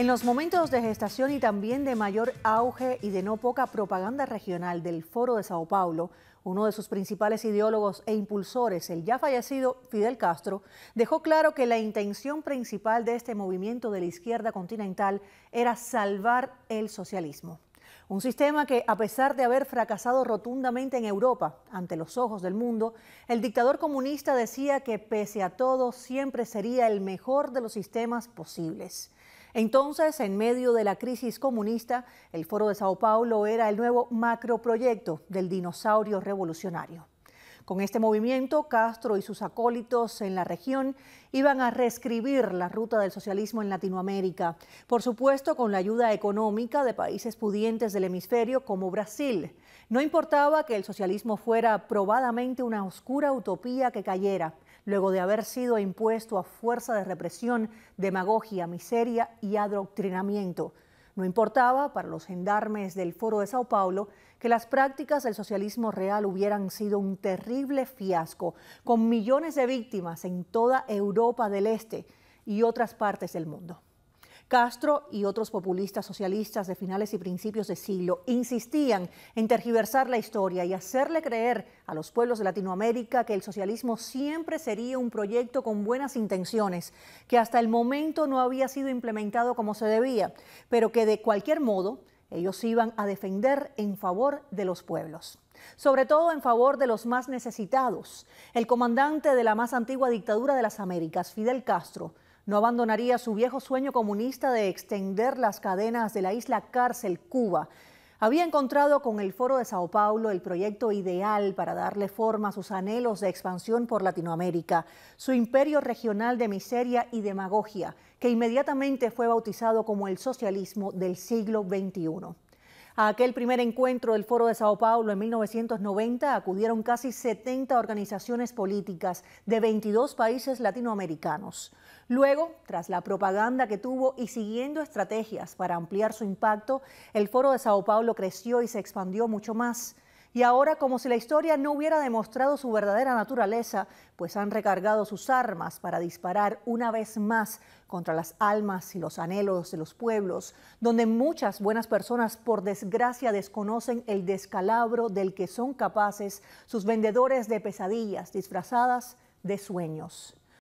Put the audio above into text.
En los momentos de gestación y también de mayor auge y de no poca propaganda regional del Foro de Sao Paulo, uno de sus principales ideólogos e impulsores, el ya fallecido Fidel Castro, dejó claro que la intención principal de este movimiento de la izquierda continental era salvar el socialismo. Un sistema que, a pesar de haber fracasado rotundamente en Europa, ante los ojos del mundo, el dictador comunista decía que pese a todo siempre sería el mejor de los sistemas posibles. Entonces, en medio de la crisis comunista, el Foro de Sao Paulo era el nuevo macroproyecto del dinosaurio revolucionario. Con este movimiento, Castro y sus acólitos en la región iban a reescribir la ruta del socialismo en Latinoamérica, por supuesto con la ayuda económica de países pudientes del hemisferio como Brasil. No importaba que el socialismo fuera probadamente una oscura utopía que cayera, luego de haber sido impuesto a fuerza de represión, demagogia, miseria y adoctrinamiento. No importaba para los gendarmes del Foro de Sao Paulo que las prácticas del socialismo real hubieran sido un terrible fiasco, con millones de víctimas en toda Europa del Este y otras partes del mundo. Castro y otros populistas socialistas de finales y principios de siglo insistían en tergiversar la historia y hacerle creer a los pueblos de Latinoamérica que el socialismo siempre sería un proyecto con buenas intenciones, que hasta el momento no había sido implementado como se debía, pero que de cualquier modo ellos iban a defender en favor de los pueblos sobre todo en favor de los más necesitados. El comandante de la más antigua dictadura de las Américas, Fidel Castro, no abandonaría su viejo sueño comunista de extender las cadenas de la isla cárcel Cuba. Había encontrado con el Foro de Sao Paulo el proyecto ideal para darle forma a sus anhelos de expansión por Latinoamérica, su imperio regional de miseria y demagogia, que inmediatamente fue bautizado como el socialismo del siglo XXI. A aquel primer encuentro del Foro de Sao Paulo en 1990 acudieron casi 70 organizaciones políticas de 22 países latinoamericanos. Luego, tras la propaganda que tuvo y siguiendo estrategias para ampliar su impacto, el Foro de Sao Paulo creció y se expandió mucho más. Y ahora, como si la historia no hubiera demostrado su verdadera naturaleza, pues han recargado sus armas para disparar una vez más contra las almas y los anhelos de los pueblos, donde muchas buenas personas, por desgracia, desconocen el descalabro del que son capaces sus vendedores de pesadillas disfrazadas de sueños.